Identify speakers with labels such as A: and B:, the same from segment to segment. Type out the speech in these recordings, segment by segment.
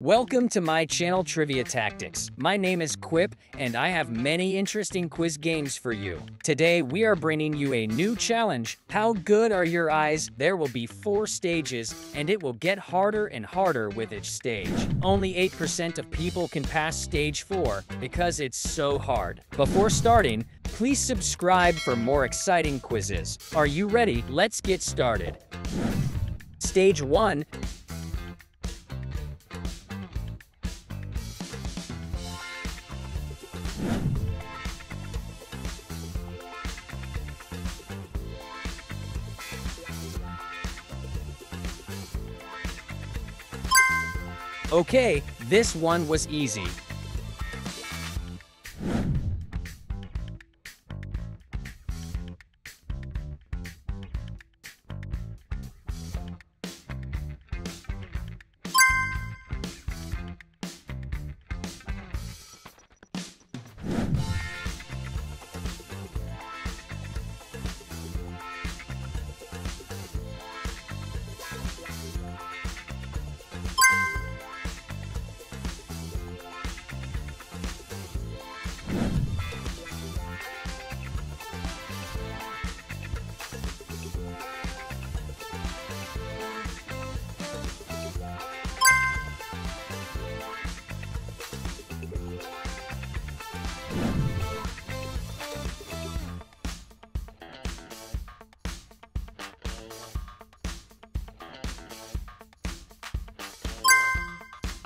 A: Welcome to my channel Trivia Tactics. My name is Quip, and I have many interesting quiz games for you. Today, we are bringing you a new challenge. How good are your eyes? There will be four stages, and it will get harder and harder with each stage. Only 8% of people can pass stage 4 because it's so hard. Before starting, please subscribe for more exciting quizzes. Are you ready? Let's get started. Stage 1 Okay, this one was easy.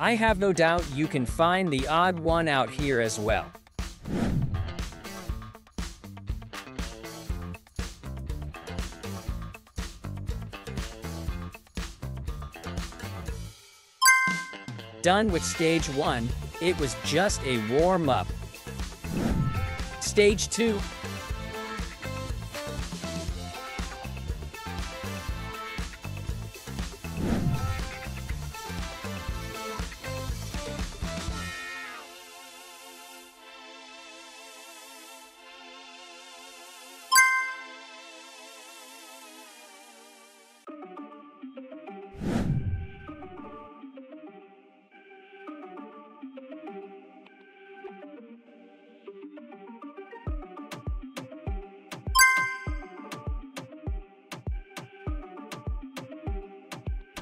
A: I have no doubt you can find the odd one out here as well. Done with stage one, it was just a warm-up. Stage two,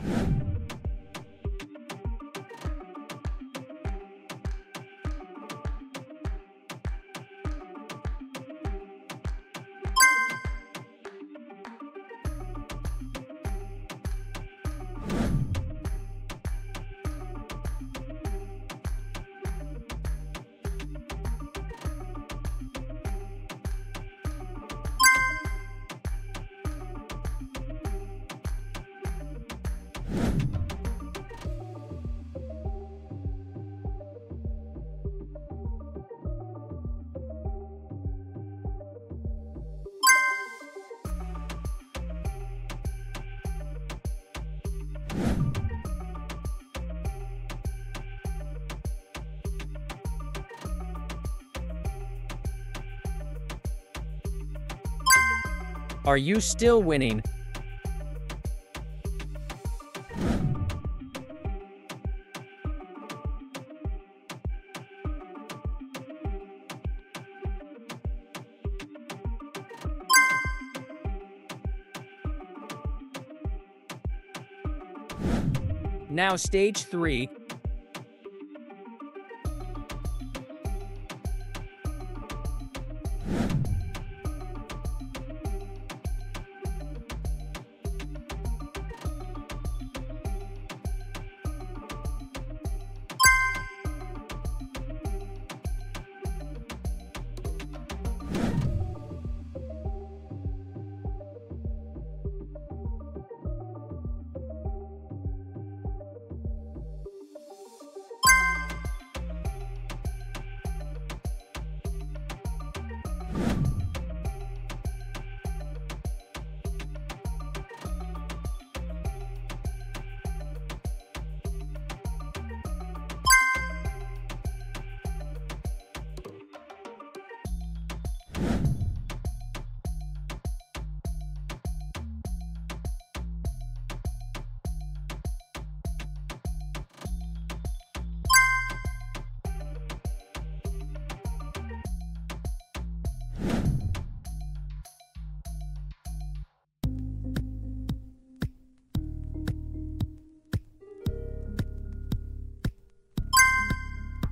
A: you Are you still winning? Now stage 3,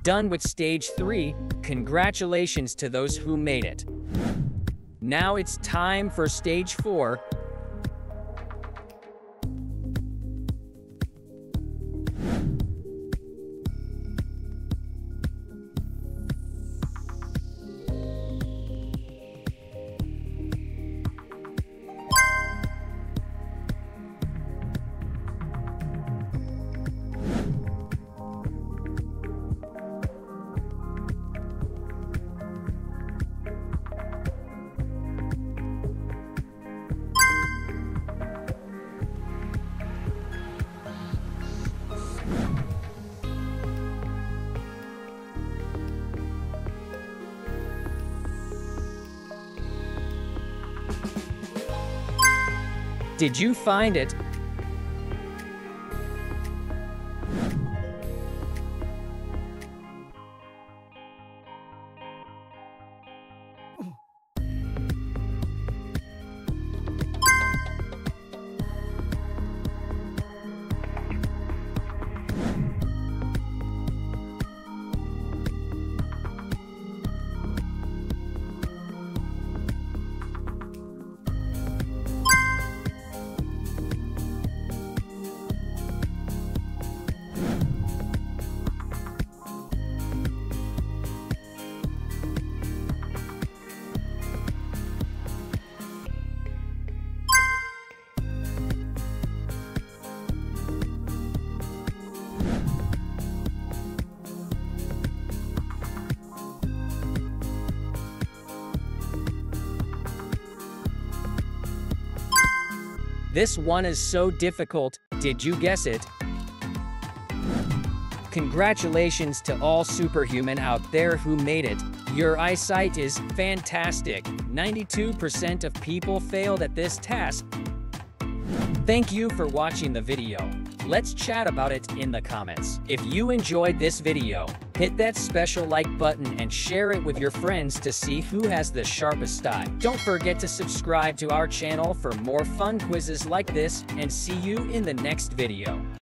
A: done with stage 3, congratulations to those who made it. Now it's time for stage 4. Did you find it? This one is so difficult, did you guess it? Congratulations to all superhuman out there who made it. Your eyesight is fantastic. 92% of people failed at this task. Thank you for watching the video. Let's chat about it in the comments. If you enjoyed this video, hit that special like button and share it with your friends to see who has the sharpest eye. Don't forget to subscribe to our channel for more fun quizzes like this and see you in the next video.